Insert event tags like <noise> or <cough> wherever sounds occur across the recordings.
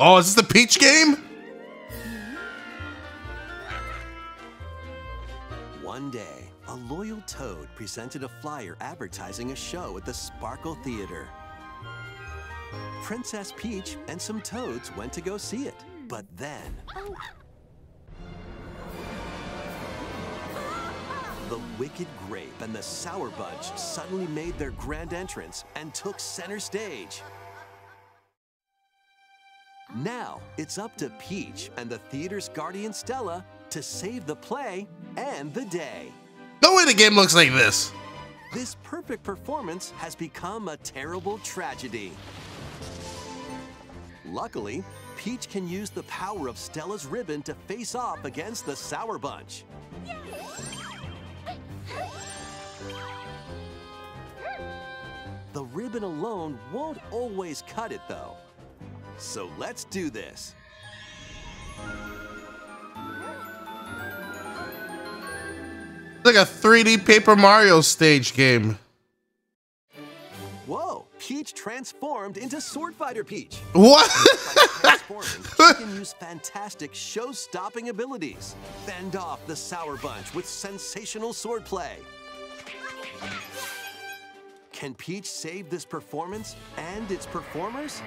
Oh, is this the Peach game? One day, a loyal toad presented a flyer advertising a show at the Sparkle Theater. Princess Peach and some toads went to go see it. But then. The Wicked Grape and the Sour Bunch suddenly made their grand entrance and took center stage. Now it's up to Peach and the theater's guardian Stella to save the play and the day. No way the game looks like this. This perfect performance has become a terrible tragedy. Luckily, Peach can use the power of Stella's ribbon to face off against the Sour Bunch. The ribbon alone won't always cut it, though. So let's do this. It's like a 3D Paper Mario stage game. Whoa, Peach transformed into Sword Fighter Peach. What? <laughs> She can use fantastic show-stopping abilities. Fend off the Sour Bunch with sensational swordplay. Can Peach save this performance and its performers?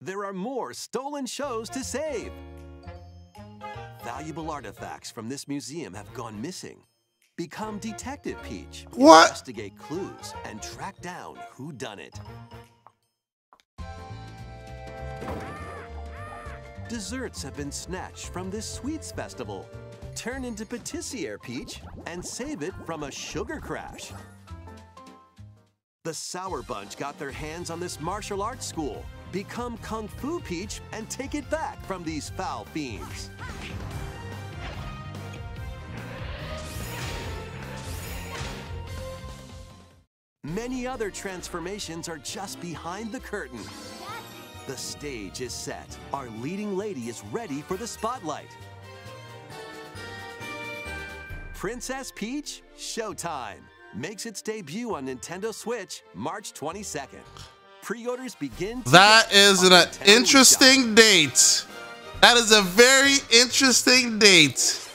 There are more stolen shows to save. Valuable artifacts from this museum have gone missing. Become Detective Peach. What? Investigate clues and track down who done it. Desserts have been snatched from this sweets festival. Turn into patissiere Peach and save it from a sugar crash. The Sour Bunch got their hands on this martial arts school. Become Kung Fu Peach and take it back from these foul fiends. Many other transformations are just behind the curtain. The stage is set. Our leading lady is ready for the spotlight. Princess Peach Showtime makes its debut on Nintendo Switch March 22nd. Pre-orders begin. That today is on an Nintendo interesting date. That is a very interesting date.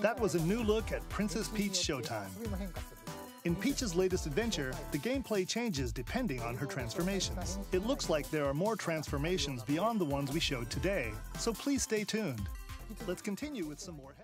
That was a new look at Princess Peach Showtime. In Peach's latest adventure, the gameplay changes depending on her transformations. It looks like there are more transformations beyond the ones we showed today, so please stay tuned. Let's continue with some more.